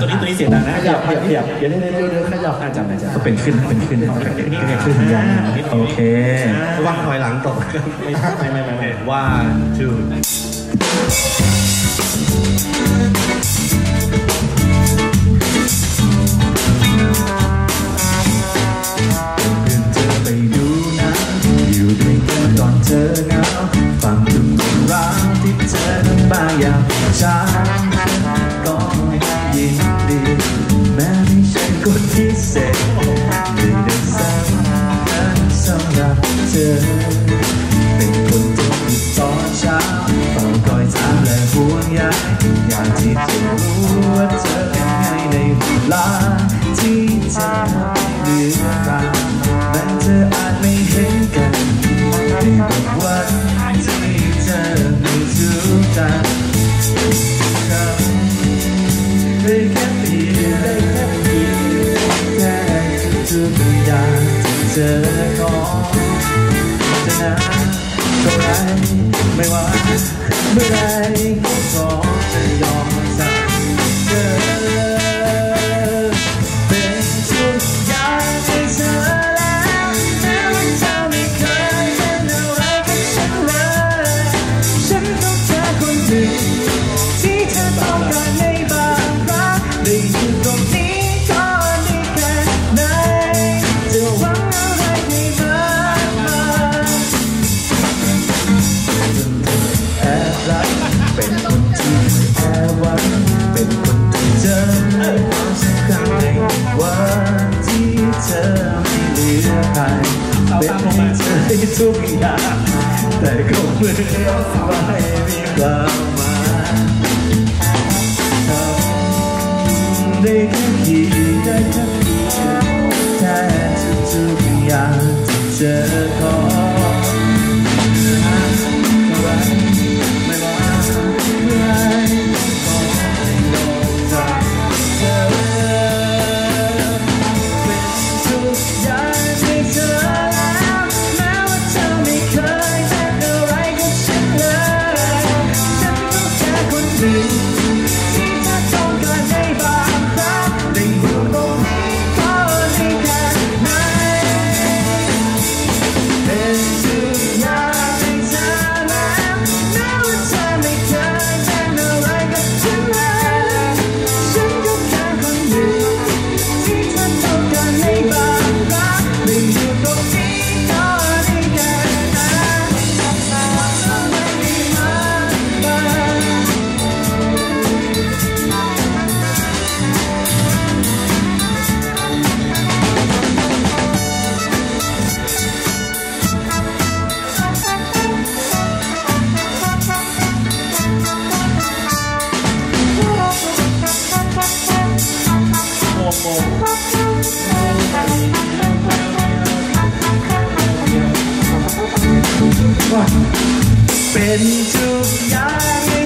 ตัวนี้ตัวนี้เสียงดังนะขยับขยับขยับเดี๋ยวเดี๋ยวเดี๋ยวเดี๋ยวขยับอาจารย์อาจารย์ก็เป็นขึ้นเป็นขึ้นเป็นขึ้นยังโอเคระวังถอยหลังตกไม่ไม่ไม่ไม่ one two อ เป็นคนที่ติดตอนเช้าเฝ้าคอยถามและห่วงใยอยากที่จะรู้ว่าเธอเป็นไงในเวลาที่เธอไม่เหลือกันแม้เธออาจไม่เห็นกันในบางวันที่เธอไม่ทุกข์ใจได้แค่เพียงได้แค่เพียงแค่ทุกๆอย่างที่เธอขอ นาเท่าไรไม่ว่าเมื่อไร เป็นคนที่แอบหวังเป็นคนที่เธอความสำคัญในวันที่เธอไม่เหลือใครเป็นให้เธอให้ทุกอย่างแต่ก็เหมือนไม่มีความหมายทำได้แค่คิดได้แค่เพีแค่ทุกๆอย่างที่เธอขอ เป็นทุกอย่างเ